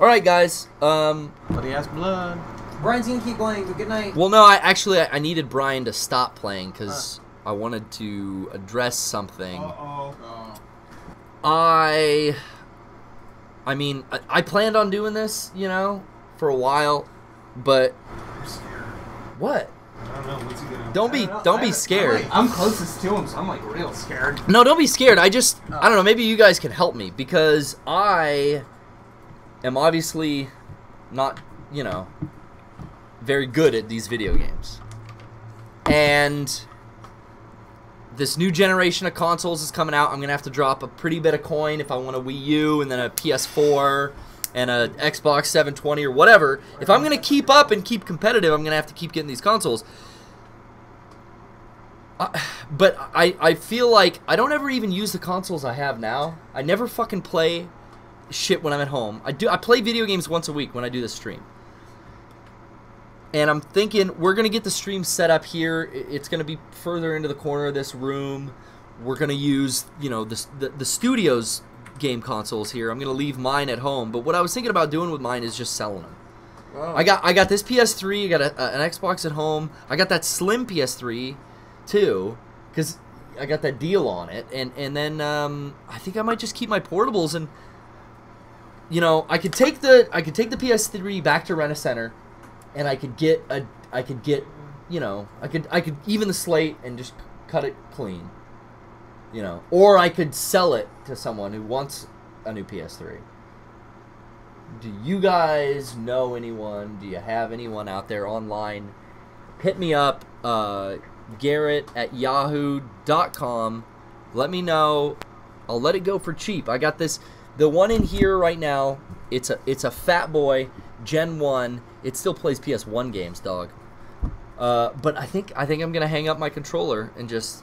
All right, guys. Um, Bloody ass blood. Brian's gonna keep playing, but good night. well, no, I actually I, I needed Brian to stop playing because I wanted to address something. oh. I, I mean, I, I planned on doing this, you know, for a while, but I'm scared. what? I don't know. What's he gonna? Don't be don't know. don't be scared. I'm, like, I'm closest to him, so I'm like real scared. No, don't be scared. I just I don't know. Maybe you guys can help me because I am obviously not you know very good at these video games, and this new generation of consoles is coming out. I'm gonna have to drop a pretty bit of coin if I want a Wii U and then a PS4 and a Xbox 720 or whatever. If I'm gonna keep up and keep competitive, I'm gonna have to keep getting these consoles. But I, I feel like I don't ever even use the consoles I have now. I never fucking play shit when I'm at home. I do I play video games once a week when I do the stream. And I'm thinking we're gonna get the stream set up here. It's gonna be further into the corner of this room. We're gonna use you know the the, the studio's game consoles here. I'm gonna leave mine at home. But what I was thinking about doing with mine is just selling them. I got I got this PS3. I got a, a- an Xbox at home. I got that slim PS3 too, because I got that deal on it. And and then um, I think I might just keep my portables and you know I could take the I could take the PS3 back to Rent a Center, and I could get a I could get you know I could I could even the slate and just cut it clean. You know, or I could sell it to someone who wants a new PS3 do you guys know anyone? Do you have anyone out there online? Hit me up, uh, Garrett at yahoo.com. Let me know. I'll let it go for cheap. I got this. The one in here right now. It's a it's a Fat Boy Gen One. It still plays PS1 games, dog. Uh, but I think I think I'm gonna hang up my controller and just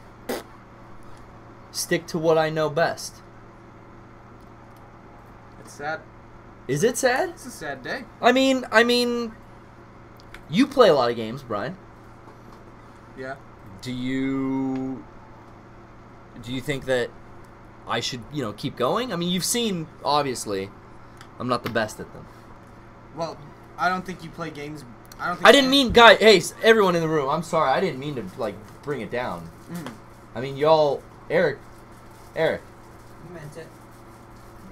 stick to what I know best. It's sad. Is it sad? It's a sad day. I mean, I mean, you play a lot of games, Brian. Yeah. Do you do you think that I should, you know, keep going? I mean, you've seen obviously I'm not the best at them. Well, I don't think you play games. I don't. Think I didn't mean, guy. Hey, everyone in the room. I'm sorry. I didn't mean to like bring it down. Mm. I mean, y'all, Eric, Eric. You meant it.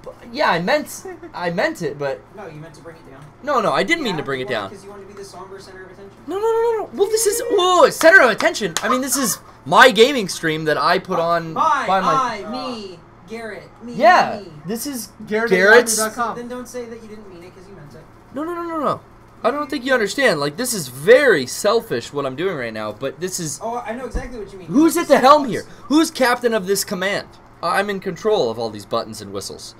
b- Yeah, I meant, I meant it, but No, you meant to bring it down. no, no, I didn't mean to bring it down. Because you want to be the somber center of attention. No, no, no, no, no. Well, this is whoa, center of attention. I mean, this is my gaming stream that I put on My, by my. I, me, Garrett, me, Yeah, me. this is Garrett at Garrett's. So then don't say that you didn't mean it because you meant it. No, no, no, no, no. I don't think you understand. Like, this is very selfish what I'm doing right now. But this is Oh, I know exactly what you mean. who's at the helm here? Who's captain of this command? I'm in control of all these buttons and whistles.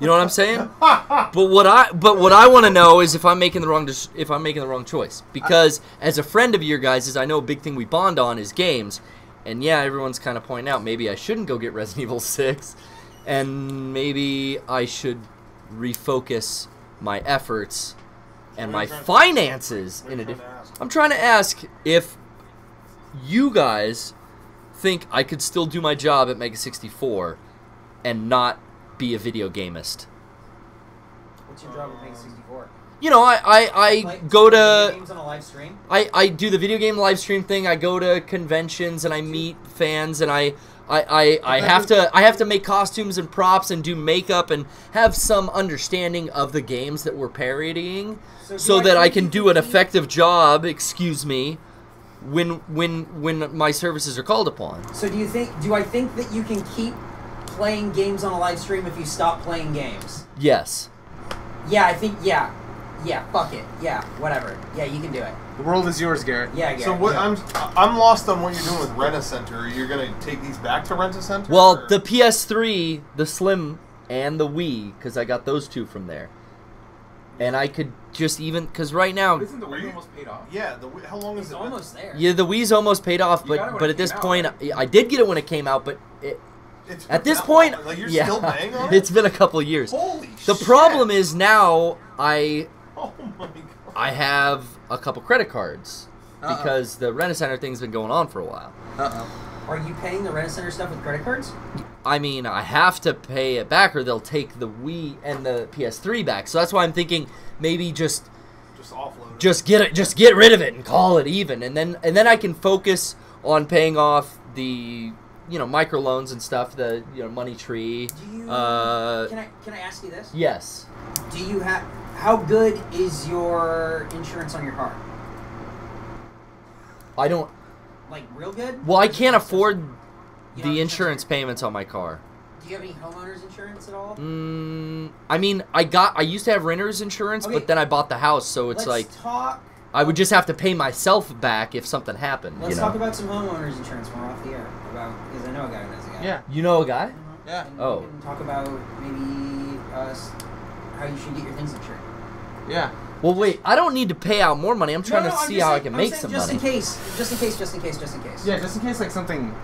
You know what I'm saying? but what I but what I want to know is if I'm making the wrong dis- if I'm making the wrong choice because as a friend of your guys' I know a big thing we bond on is games, and yeah, everyone's kind of pointing out maybe I shouldn't go get Resident Evil Six, and maybe I should refocus my efforts and my finances in a different. I'm trying to ask if you guys think I could still do my job at Mega 64 and not be a video gamist. What's your job at Mega 64? You know, I I, I Play- go to games on a live stream. I, I do the video game live stream thing. I go to conventions and I meet fans and I I, I, I have to I have to make costumes and props and do makeup and have some understanding of the games that we're parodying So so that I can do an effective job, excuse me, when when when my services are called upon. So do you think? Do I think that you can keep playing games on a live stream if you stop playing games? Yes. Yeah, I think. Yeah, yeah. Fuck it. Yeah, whatever. Yeah, you can do it. The world is yours, Garrett. Yeah, Garrett. So what? yeah. I'm I'm lost on what you're doing with Rent a Center. You're gonna take these back to Rent a Center? Well, or- the PS3, the Slim, and the Wii, because I got those two from there. And I could just even because right now, Isn't the Wii almost paid off? yeah. The how long is It's it? almost there. yeah, the Wii's almost paid off, You got it but but at this out, point, right? I did get it when it came out, but it, It's at this point, like you're yeah, still on it. it's been a couple years. Holy shit. The shit. problem is now I my god. I have a couple credit cards Uh-oh. because the Rent a Center thing's been going on for a while. Uh oh. Are you paying the Rent Center stuff with credit cards? I mean, I have to pay it back, or they'll take the Wii and the PS3 back. So that's why I'm thinking maybe just Just offload. it. just get it, just get rid of it and call it even, and then and then I can focus on paying off the you know microloans and stuff, the you know money tree. Do you? Uh, can I can I ask you this? yes. Do you have? How good is your insurance on your car? I don't. Like real good? Well, I can't afford the have insurance payments on my car. Do you have any homeowners insurance at all? Mm, I mean, I got. I used to have renter's insurance, Okay. but then I bought the house, so it's Let's like talk. I would just have to pay myself back if something happened. Let's you know. talk about some homeowners insurance when we're off the air. About because I know a guy who knows a guy. Yeah. you know a guy? Mhm. Yeah. And Oh. We can talk about maybe us how you should get your things insured. Yeah. Well, wait. I don't need to pay out more money. I'm trying No, no, to I'm see just how I can I'm make saying some just money. in case, just in case, just in case, just in case. Yeah, just in case like something,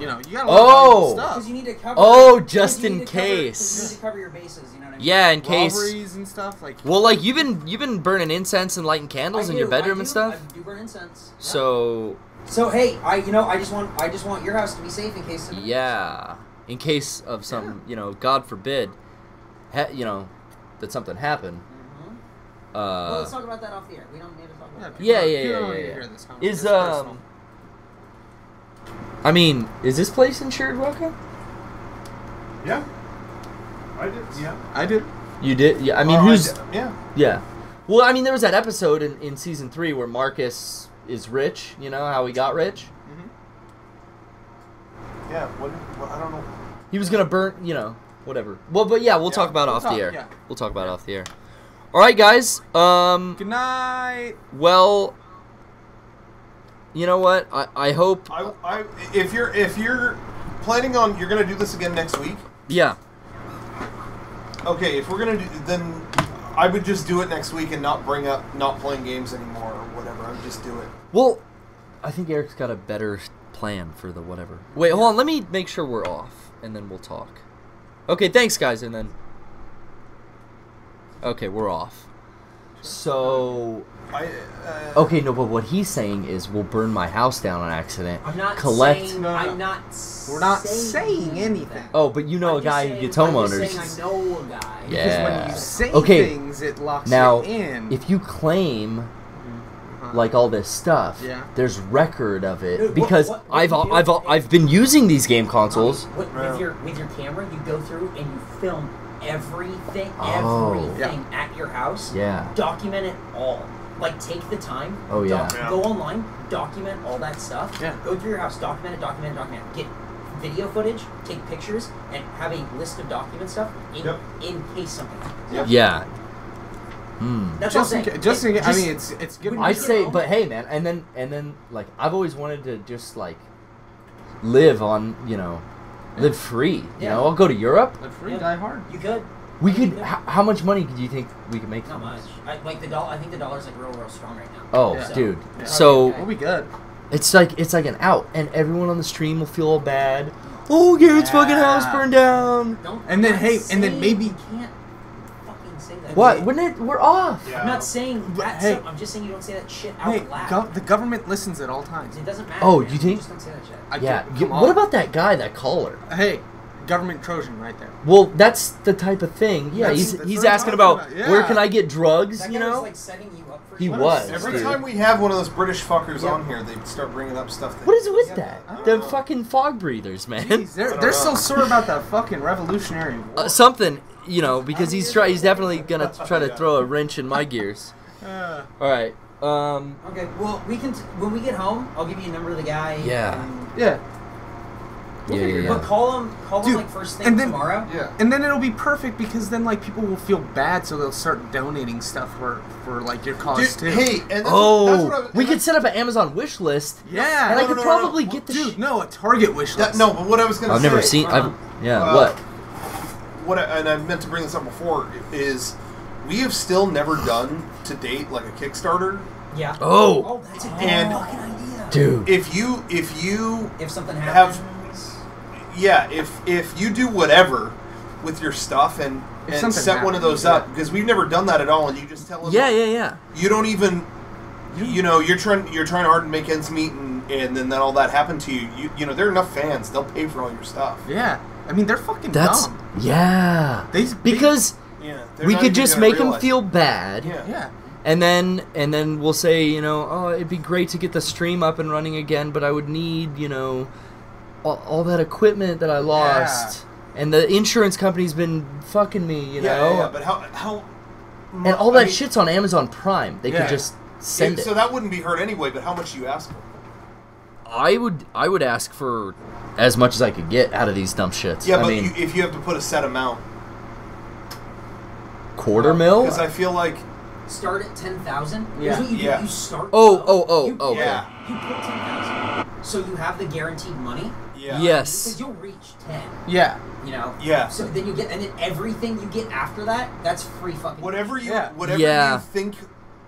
you know, you got a lot Oh! of stuff. you need to cover. Oh, just you in need to cover- case. you need to cover your bases. You know what I mean? Yeah, in case. Robberies and stuff like. Well, like you've been you've been burning incense and lighting candles I in your do, I bedroom and stuff. I do burn incense. Yeah. So So hey, I you know I just want I just want your house to be safe in case. something- yeah, in case of some you know, God forbid, ha- you know, that something happened. Uh, well, let's talk about that off the air. We don't need to talk Yeah, that. people Yeah, yeah, yeah, yeah, yeah. hear this, Is, It's personal. um, I mean, is this place insured, Rocco? Yeah. I did. Yeah. I did. You did? Yeah. I mean, Oh, who's? did- yeah. Yeah. Well, I mean, there was that episode in, in season three where Marcus is rich. You know how he got rich? Mhm. Yeah. What, what? I don't know. He was gonna burn. You know, whatever. Well, but yeah, we'll Yeah, talk about we'll off talk, the air. yeah. We'll talk about it off the air. All right, guys. Um. Good night. Well. You know what? I I hope. I, I, if you're if you're planning on you're gonna do this again next week. Yeah. Okay, if we're gonna do then I would just do it next week and not bring up not playing games anymore or whatever. I would just do it. Well, I think Eric's got a better plan for the whatever. Wait, hold on. Let me make sure we're off, and then we'll talk. Okay, thanks, guys, and then. Okay, we're off. So. I uh, Okay, no, but what he's saying is we'll burn my house down on accident. I'm not collect. saying. No, no. I'm not. We're not saying, saying anything. Oh, but you know I'm a guy saying- who gets I'm homeowners. just saying I know a guy. Yeah. Because when you say Okay. things, it locks Now, you in. if you claim Uh-huh. like all this stuff, Yeah. there's record of it Dude, what- because what- what I've I've I've been using these game consoles. With, with your with your camera, you go through and you film everything, Oh. everything at your house. Yeah. Document it all. Like take the time. Oh, yeah. Yeah. Go online, document all that stuff. Yeah. Go through your house, document it, document it, document it. Get video footage, take pictures, and have a list of document stuff in, Yep. in case something happens. Yep. Yeah. Hmm. That's just what I'm ca- saying. just It- in ca- I mean, it's it's good. I say, home- but hey, man, and then and then like I've always wanted to just like live on, you know, live free. You Yeah. know, I'll go to Europe. Live free, Yeah. die hard. you could. We could. could. H- how much money do you think we could make? Not from much. I, like the dollar. I think the dollar's like real, real strong right now. Oh, Yeah. dude. Yeah. So oh, We'll be good. it's like it's like an out, and everyone on the stream will feel all bad. Oh, Garrett's fucking house burned down. Don't. And then, I'm not hey, and then saying maybe- you can't fucking say that. What? Wouldn't it? We're off. Yeah. I'm not saying that. Hey. stuff. I'm just saying you don't say that shit out Hey, loud. gov- the government listens at all times. it doesn't matter. Oh, man. you think- just don't say that shit. I Yeah. don't- you- what about that guy, that caller? Hey, government Trojan right there. Well, that's the type of thing. Yeah, That's- he's that's he's asking about about, yeah. where can I get drugs. That you guy was know. like setting you up for He shit. was, Every dude. time we have one of those British fuckers Yeah. on here, they start bringing up stuff. That What is it with Yeah, that? The know. fucking fog breathers, man. Jeez, they're I they're know. still sore about that fucking Revolutionary War. Uh, something, you know, because he's try he's definitely gonna try to Yeah. throw a wrench in my gears. Uh, All right. Um. Okay. Well, we can. T- when we get home, I'll give you a number of the guy. Yeah. and- yeah, Yeah, yeah, yeah. But call him. Call him like first thing and then- tomorrow. Yeah. and then it'll be perfect because then like people will feel bad, so they'll start donating stuff for for like your cause Dude, too. hey, and that's, Oh, that's what I was, we and could set up an Amazon wish list, yeah, and I could no, no, no, probably no. get the. dude, sh- no, a Target wish that, list. no, but what I was gonna say. I've say, never seen. uh, I've yeah. uh, what? What I, and I meant to bring this up before is we have still never done to date like a Kickstarter. Yeah. Oh, Oh, oh that's a good And- fucking idea. dude. If you if you If something Have- yeah if if you do whatever with your stuff and If and something set one of those yeah. up because we've never done that at all and you just tell us Yeah, yeah, yeah. you don't even you know you're trying you're trying hard to make ends meet and and then, then all that happened to you, you, you know, there are enough fans. They'll pay for all your stuff. Yeah, I mean they're fucking That's dumb. yeah. They- they- because Yeah, they're we could just gonna make them feel bad. Yeah. Yeah, And then and then we'll say, you know, oh, it'd be great to get the stream up and running again, but I would need, you know, all, all that equipment that I lost. And the insurance company's been fucking me, you Yeah, know. yeah, yeah, but how how and all that I mean, shit's on Amazon Prime. They Yeah. could just send it- it. So that wouldn't be hurt anyway. But how much do you ask for? I would I would ask for as much as I could get out of these dumb shits. Yeah, I but mean, you, if you have to put a set amount, quarter mil. because I feel like Start at ten thousand. Yeah. What you. Yeah. You start. Oh, low. oh, oh, You, oh, yeah. okay. You put ten thousand, so you have the guaranteed money. yeah, Yes. Because you'll reach ten. yeah. You know. Yeah. So then you get, and then everything you get after that, that's free fucking. whatever you Yeah. whatever Yeah. you think.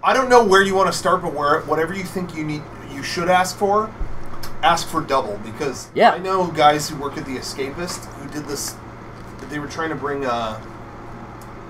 I don't know where you want to start, but where whatever you think you need, you should ask for. Ask for double because Yeah. I know guys who work at the Escapist who did this. They were trying to bring uh,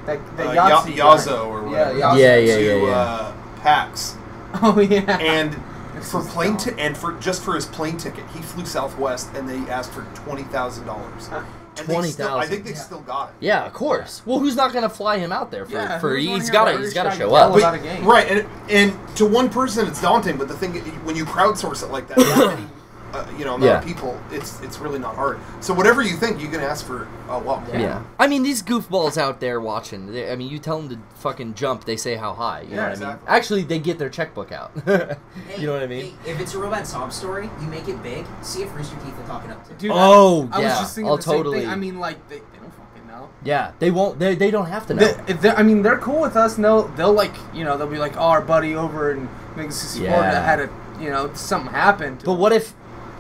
That, the uh, Yahtzee Yazo or guy. whatever. Yeah, Yazo. Yeah, yeah, to yeah, yeah. Uh, PAX. Oh yeah. and This for plane dumb. ti- and for just for his plane ticket, he flew Southwest, and they asked for twenty thousand dollars. Twenty thousand. I think they Yeah. still got it. Yeah, of course. Well, who's not gonna fly him out there for? Yeah, for who's on he's here gotta about he's this gotta show up. about a game? Right, and and to one person it's daunting, but the thing when you crowdsource it like that, that many, uh, you know, amount Yeah. of people, it's it's really not hard. So whatever you think, you can ask for a lot more. Yeah. I mean, these goofballs out there watching. They, I mean, you tell them to fucking jump, they say how high. You know Yeah, what I exactly. mean? Actually, they get their checkbook out. Hey, you know what I mean? hey, if it's a real bad sob story, you make it big. See if Rooster Teeth will talk it up to. Dude, Oh, I, I yeah. was just thinking I'll the same totally- thing. I mean, like they, they don't fucking know. Yeah, they won't. They, they don't have to know. They, they- I mean, they're cool with us. No, they'll they'll like you know they'll be like, oh, our buddy over in Mississippi Yeah. Florida had a you know something happened. but what if,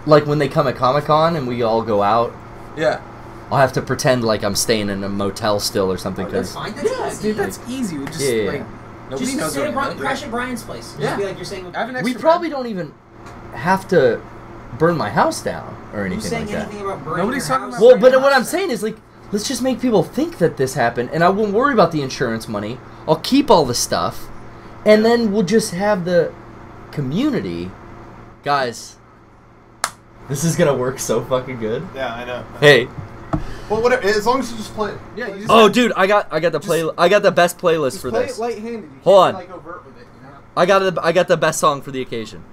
like, when they come at Comic Con and we all go out, Yeah. I'll have to pretend like I'm staying in a motel still or something Oh, that's because fine. That's Yeah, easy. dude, that's easy. We just Yeah, yeah, like yeah. nobody just knows say what to Brian, crash at Brian's place. Just Yeah. be like you're saying. I have an we probably bed. don't even have to burn my house down or anything Who's saying like that. anything about Nobody's your talking house? about Well, but burning what I'm saying is like, let's just make people think that this happened, and I won't worry about the insurance money. I'll keep all the stuff, and then we'll just have the community, guys. This is gonna work so fucking good. Yeah, I know. Hey, Well, whatever. As long as you just play. Yeah, you just oh dude, I got I got the play I got the best playlist for play this. it light-handed. You Hold on. be, like overt with it. You know? I got the I got the best song for the occasion.